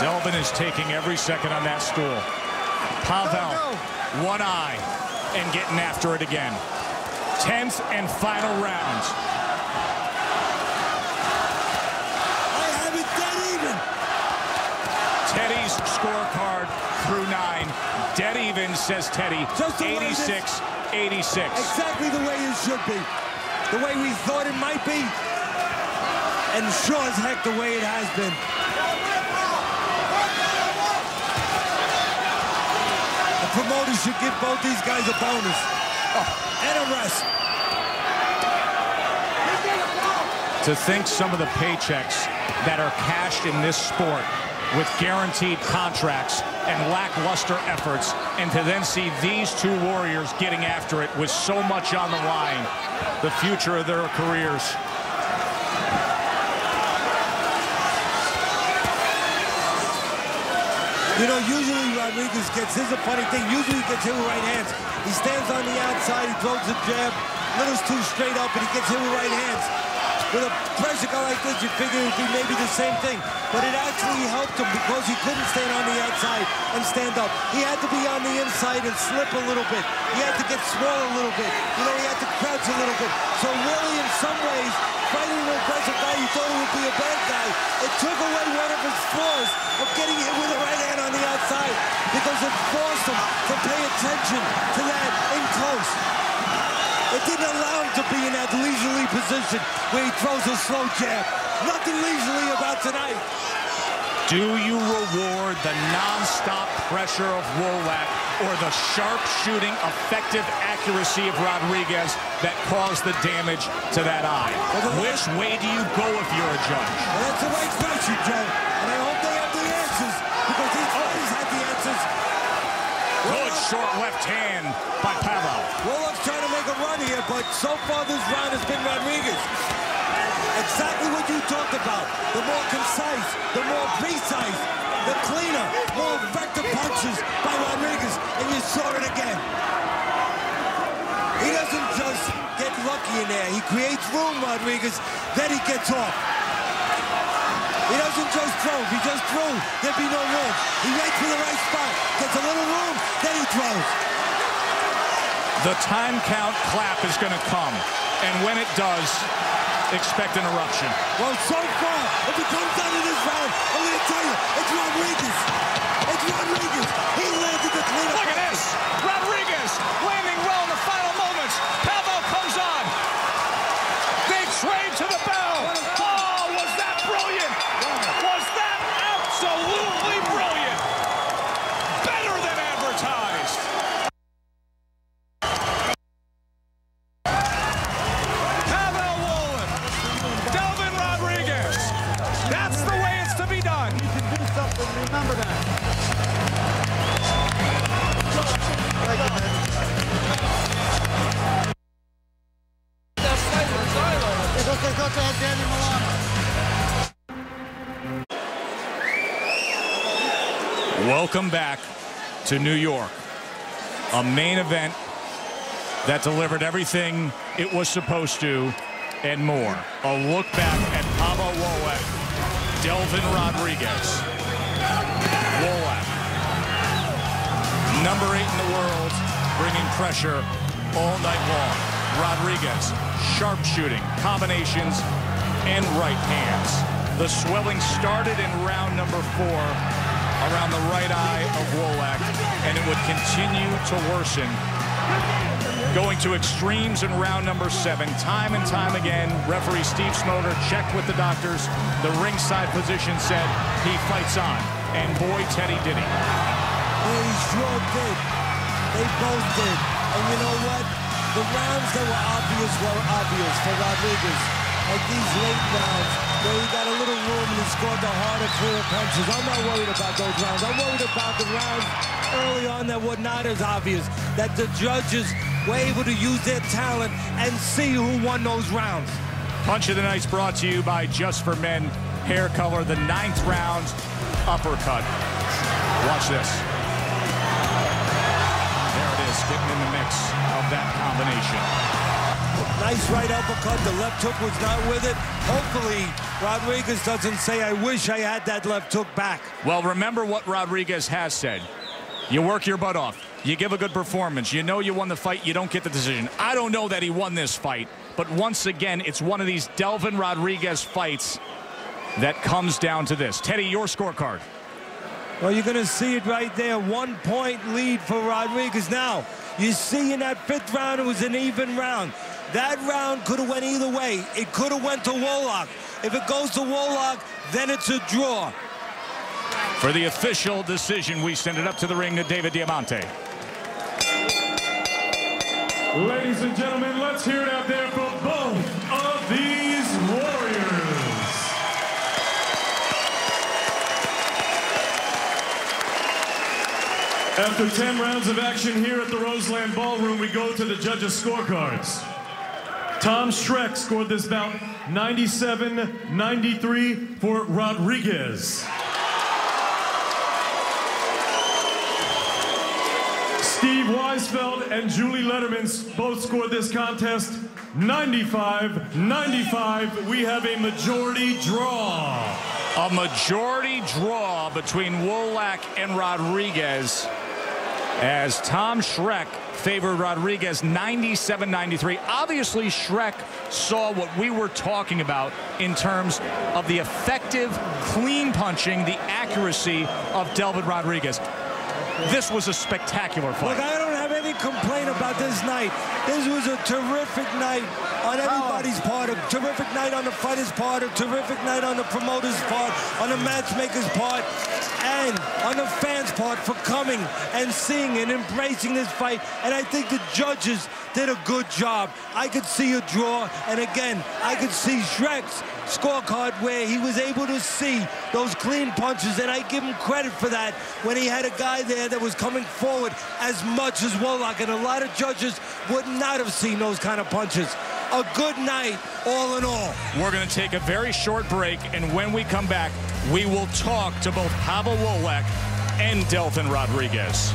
Delvin is taking every second on that stool. Pawel, oh, one eye, and getting after it again. Tenth and final round. I have it dead even. Teddy's scorecard through nine. Dead even, says Teddy. Just the way it 86, 86. Exactly the way it should be. The way we thought it might be. And sure as heck the way it has been. Promoters should give both these guys a bonus. Oh, and a rest. To think some of the paychecks that are cashed in this sport with guaranteed contracts and lackluster efforts, and to then see these two warriors getting after it with so much on the line, the future of their careers. You know, usually Rodriguez gets, here's a funny thing, usually he gets hit with right hands. He stands on the outside, he throws a jab, little's too straight up, and he gets hit with right hands. With a pressure guy like this, you figure it would be maybe the same thing. But it actually helped him because he couldn't stand on the outside and stand up. He had to be on the inside and slip a little bit. He had to get small a little bit. You know, he had to crouch a little bit. So really, in some ways, fighting an aggressive guy, you thought it would be a bad guy. It took away one of his flaws of getting hit with a right hand on the outside because it forced him to pay attention to that in close. It didn't allow him to be in that leisurely position where he throws a slow jab. Nothing leisurely about tonight. Do you reward the non-stop pressure of Wolak or the sharp-shooting, effective accuracy of Rodriguez that caused the damage to that eye? Which way do you go if you're a judge? Well, that's the right question, Joe. And I hope they have the answers because these fighters had the answers. Good short left hand by Pawel. Wolak's trying to make a run here, but so far this round has been Rodriguez. Exactly what you talked about. The more concise, the more precise, the cleaner, more effective punches by Rodriguez, and you saw it again. He doesn't just get lucky in there. He creates room, Rodriguez, then he gets off. He doesn't just throw. If he just threw, there'd be no room. He waits for the right spot, gets a little room, then he throws. The time count clap is going to come. And when it does, expect an eruption. Well, so far, if it comes down to this round, I'm going to tell you, it's Rodriguez. It's Rodriguez. He landed the cleanup. Look at this. Rodriguez landing well in the final moments. Pawel comes on. They trade to the Danny Milano. Welcome back to New York. A main event that delivered everything it was supposed to and more. A look back at Pawel Wolak, Delvin Rodriguez. Wolak, number eight in the world, bringing pressure all night long. Rodriguez, sharpshooting, combinations, and right hands. The swelling started in round number four around the right eye of Wolak, and it would continue to worsen. Going to extremes in round number seven. Time and time again, referee Steve Smoger checked with the doctors. The ringside physician said he fights on. And boy, Teddy did he. They sure did. They both did. And you know what? The rounds that were obvious were obvious for Rodriguez. Like these late rounds where he got a little room and he scored the harder, clearer punches. I'm not worried about those rounds. I'm worried about the rounds early on that were not as obvious. That the judges were able to use their talent and see who won those rounds. Punch of the Night's brought to you by Just for Men Hair Color, the ninth round uppercut. Watch this. There it is, getting in the mix of that combination. Nice right uppercut. The left hook was not with it. Hopefully, Rodriguez doesn't say, I wish I had that left hook back. Well, remember what Rodriguez has said. You work your butt off. You give a good performance. You know you won the fight. You don't get the decision. I don't know that he won this fight. But once again, it's one of these Delvin Rodriguez fights that comes down to this. Teddy, your scorecard. Well, you're going to see it right there. One point lead for Rodriguez. Now, you see in that fifth round, it was an even round. That round could have went either way. It could have went to Wolak. If it goes to Wolak, then it's a draw. For the official decision, we send it up to the ring to David Diamante. Ladies and gentlemen, let's hear it out there for both of these warriors. After 10 rounds of action here at the Roseland Ballroom, we go to the judges' scorecards. Tom Schreck scored this bout 97-93 for Rodriguez. Steve Weisfeld and Julie Lederman both scored this contest 95-95. We have a majority draw. A majority draw between Wolak and Rodriguez as Tom Schreck favored Rodriguez 97-93. Obviously, Schreck saw what we were talking about in terms of the effective, clean punching, the accuracy of Delvin Rodriguez. This was a spectacular fight. Look, I don't have any complaint about this night. This was a terrific night on everybody's part, a terrific night on the fighter's part, a terrific night on the promoter's part, on the matchmaker's part, and on the fans' part for coming and seeing and embracing this fight. And I think the judges did a good job. I could see a draw, and again, I could see Schreck's scorecard where he was able to see those clean punches, and I give him credit for that when he had a guy there that was coming forward as much as Wolak, and a lot of judges would not have seen those kind of punches. A good night, all in all. We're going to take a very short break, and when we come back, we will talk to both Pawel Wolak and Delvin Rodriguez.